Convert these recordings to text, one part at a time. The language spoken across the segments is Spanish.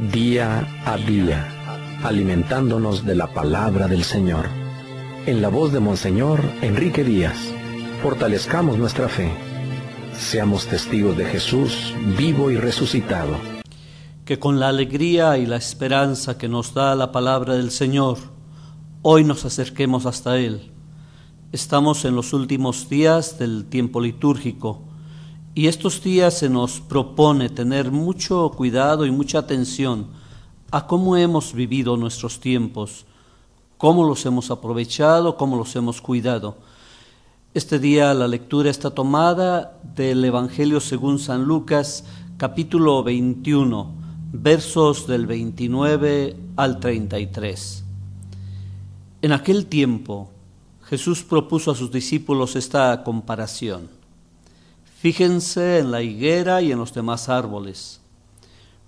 día a día, alimentándonos de la palabra del Señor. En la voz de Monseñor Enrique Díaz, fortalezcamos nuestra fe. Seamos testigos de Jesús vivo y resucitado. Que con la alegría y la esperanza que nos da la palabra del Señor, hoy nos acerquemos hasta Él. Estamos en los últimos días del tiempo litúrgico y estos días se nos propone tener mucho cuidado y mucha atención a cómo hemos vivido nuestros tiempos, cómo los hemos aprovechado, cómo los hemos cuidado. Este día la lectura está tomada del Evangelio según San Lucas, capítulo 21, versos del 29 al 33. En aquel tiempo Jesús propuso a sus discípulos esta comparación. Fíjense en la higuera y en los demás árboles.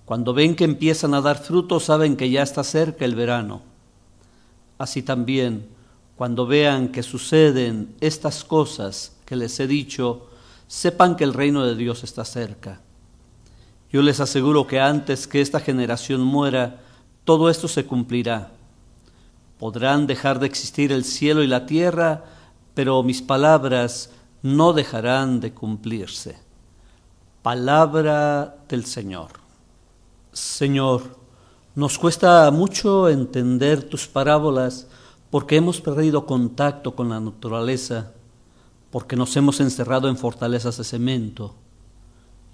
Cuando ven que empiezan a dar fruto, saben que ya está cerca el verano. Así también, cuando vean que suceden estas cosas que les he dicho, sepan que el reino de Dios está cerca. Yo les aseguro que antes que esta generación muera, todo esto se cumplirá. Podrán dejar de existir el cielo y la tierra, pero mis palabras no dejarán de cumplirse. Palabra del Señor. Señor, nos cuesta mucho entender tus parábolas porque hemos perdido contacto con la naturaleza, porque nos hemos encerrado en fortalezas de cemento.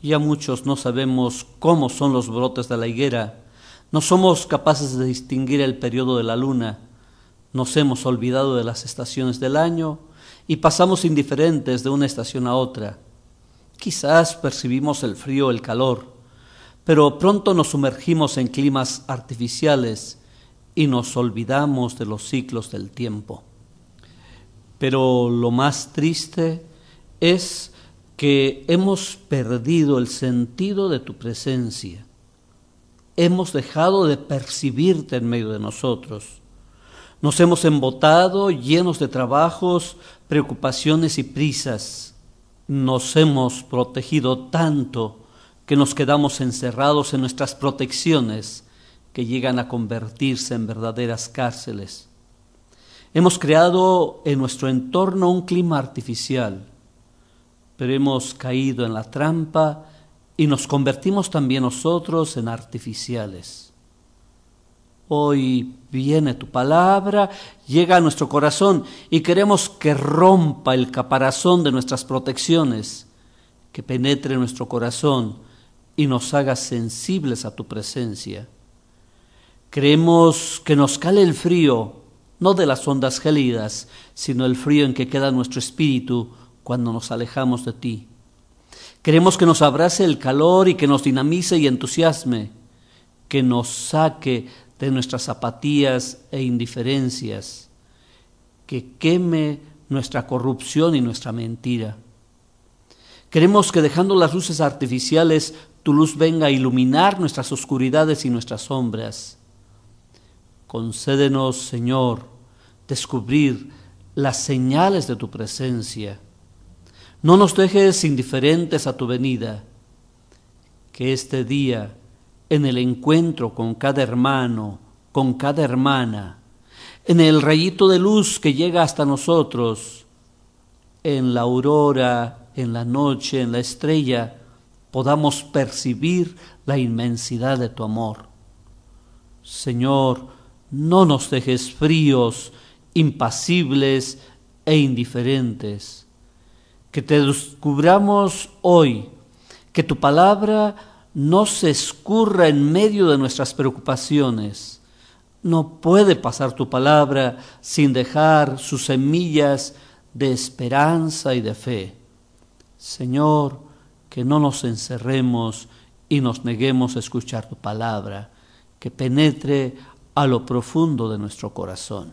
Ya muchos no sabemos cómo son los brotes de la higuera, no somos capaces de distinguir el periodo de la luna, nos hemos olvidado de las estaciones del año y pasamos indiferentes de una estación a otra. Quizás percibimos el frío, el calor, pero pronto nos sumergimos en climas artificiales y nos olvidamos de los ciclos del tiempo. Pero lo más triste es que hemos perdido el sentido de tu presencia. Hemos dejado de percibirte en medio de nosotros. Nos hemos embotado llenos de trabajos, preocupaciones y prisas. Nos hemos protegido tanto que nos quedamos encerrados en nuestras protecciones que llegan a convertirse en verdaderas cárceles. Hemos creado en nuestro entorno un clima artificial, pero hemos caído en la trampa y nos convertimos también nosotros en artificiales. Hoy viene tu palabra, llega a nuestro corazón y queremos que rompa el caparazón de nuestras protecciones, que penetre en nuestro corazón y nos haga sensibles a tu presencia. Creemos que nos cale el frío, no de las ondas gélidas, sino el frío en que queda nuestro espíritu cuando nos alejamos de ti. Queremos que nos abrace el calor y que nos dinamice y entusiasme, que nos saque de nuestras apatías e indiferencias, que queme nuestra corrupción y nuestra mentira. Queremos que dejando las luces artificiales, tu luz venga a iluminar nuestras oscuridades y nuestras sombras. Concédenos, Señor, descubrir las señales de tu presencia. No nos dejes indiferentes a tu venida. Que este día en el encuentro con cada hermano, con cada hermana, en el rayito de luz que llega hasta nosotros, en la aurora, en la noche, en la estrella, podamos percibir la inmensidad de tu amor. Señor, no nos dejes fríos, impasibles e indiferentes. Que te descubramos hoy, que tu palabra no se escurra en medio de nuestras preocupaciones. No puede pasar tu palabra sin dejar sus semillas de esperanza y de fe. Señor, que no nos encerremos y nos neguemos a escuchar tu palabra, que penetre a lo profundo de nuestro corazón.